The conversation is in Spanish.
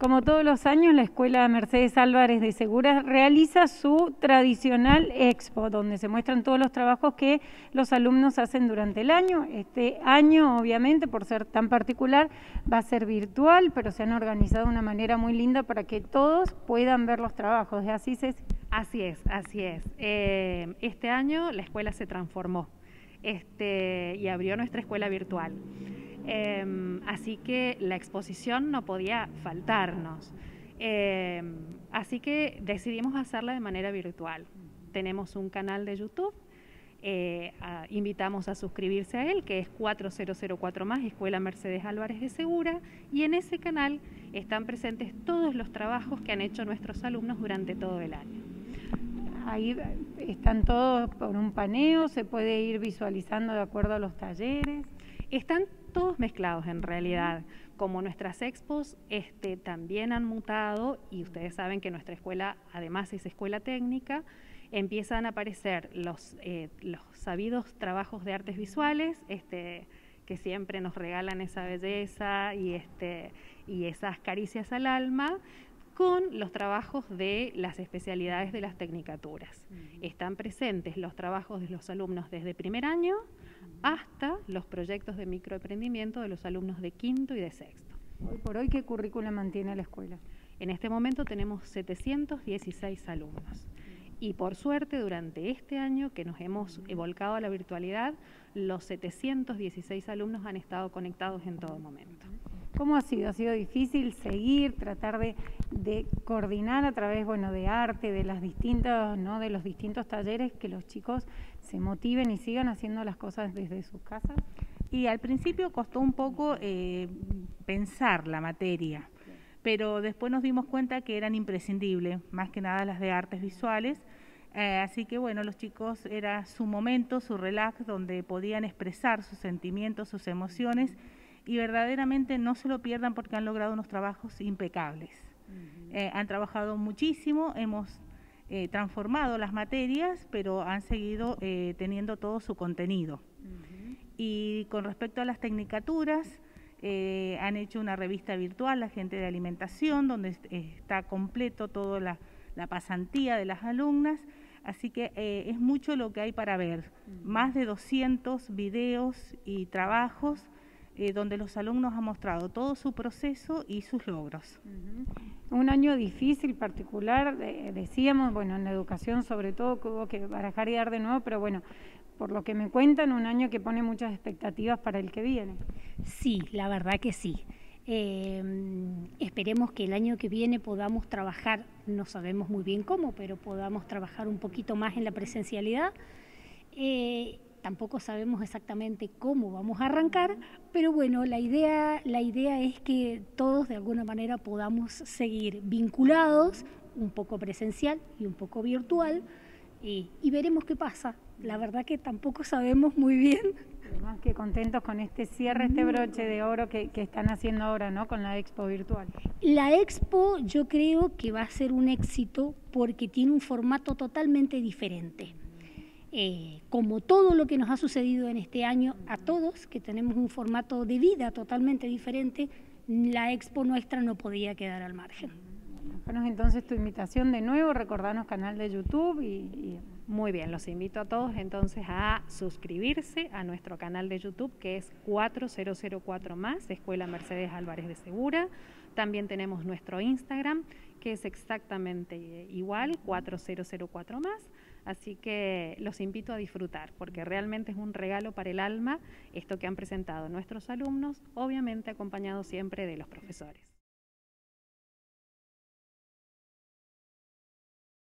Como todos los años, la Escuela Mercedes Álvarez de Segura realiza su tradicional expo, donde se muestran todos los trabajos que los alumnos hacen durante el año. Este año, obviamente, por ser tan particular, va a ser virtual, pero se han organizado de una manera muy linda para que todos puedan ver los trabajos. ¿Es así, Ceci? Así es, así es. Eh, este año la escuela se transformó este, y abrió nuestra escuela virtual. Em, así que la exposición no podía faltarnos. Em, así que decidimos hacerla de manera virtual. Tenemos un canal de YouTube, eh, invitamos a suscribirse a él, que es 4004 más, Escuela Mercedes Álvarez de Segura, y en ese canal están presentes todos los trabajos que han hecho nuestros alumnos durante todo el año. Ahí están todos por un paneo, se puede ir visualizando de acuerdo a los talleres. Están todos mezclados en realidad. Como nuestras expos este, también han mutado y ustedes saben que nuestra escuela además es escuela técnica, empiezan a aparecer los, eh, los sabidos trabajos de artes visuales, este, que siempre nos regalan esa belleza y, este, y esas caricias al alma, con los trabajos de las especialidades de las tecnicaturas. Están presentes los trabajos de los alumnos desde primer año hasta los proyectos de microemprendimiento de los alumnos de quinto y de sexto. Hoy por hoy, ¿qué currícula mantiene la escuela? En este momento tenemos 716 alumnos. Y por suerte, durante este año que nos hemos volcado a la virtualidad, los 716 alumnos han estado conectados en todo momento. ¿Cómo ha sido? ¿Ha sido difícil seguir, tratar de, coordinar a través bueno, de arte, de, las distintas, ¿no? de los distintos talleres, que los chicos se motiven y sigan haciendo las cosas desde sus casas? Y al principio costó un poco eh, pensar la materia, pero después nos dimos cuenta que eran imprescindibles, más que nada las de artes visuales. Eh, así que bueno, los chicos era su momento, su relax, donde podían expresar sus sentimientos, sus emociones y verdaderamente no se lo pierdan porque han logrado unos trabajos impecables. Eh, han trabajado muchísimo, hemos eh, transformado las materias, pero han seguido eh, teniendo todo su contenido. Y con respecto a las tecnicaturas, han hecho una revista virtual, la gente de alimentación, donde está completo toda la, la pasantía de las alumnas. Así que es mucho lo que hay para ver. Más de 200 videos y trabajos eh, donde los alumnos han mostrado todo su proceso y sus logros. Un año difícil, particular, decíamos, bueno, en la educación sobre todo que hubo que barajar y dar de nuevo, pero bueno, por lo que me cuentan, un año que pone muchas expectativas para el que viene. Sí, la verdad que sí. Eh, esperemos que el año que viene podamos trabajar, no sabemos muy bien cómo, pero podamos trabajar un poquito más en la presencialidad. Eh, tampoco sabemos exactamente cómo vamos a arrancar, pero bueno, la idea, la idea es que todos de alguna manera podamos seguir vinculados, un poco presencial y un poco virtual, y, veremos qué pasa. La verdad que tampoco sabemos muy bien. Más que contentos con este cierre, este broche de oro que, que están haciendo ahora, ¿no? Con la expo virtual. La expo yo creo que va a ser un éxito porque tiene un formato totalmente diferente. Eh, como todo lo que nos ha sucedido en este año, a todos que tenemos un formato de vida totalmente diferente, la expo nuestra no podía quedar al margen. Bueno, entonces tu invitación de nuevo, recordarnos canal de YouTube y, Muy bien, los invito a todos entonces a suscribirse a nuestro canal de YouTube que es 4004 más, Escuela Mercedes Álvarez de Segura. También tenemos nuestro Instagram que es exactamente igual, 4004 más. Así que los invito a disfrutar porque realmente es un regalo para el alma esto que han presentado nuestros alumnos, obviamente acompañado siempre de los profesores.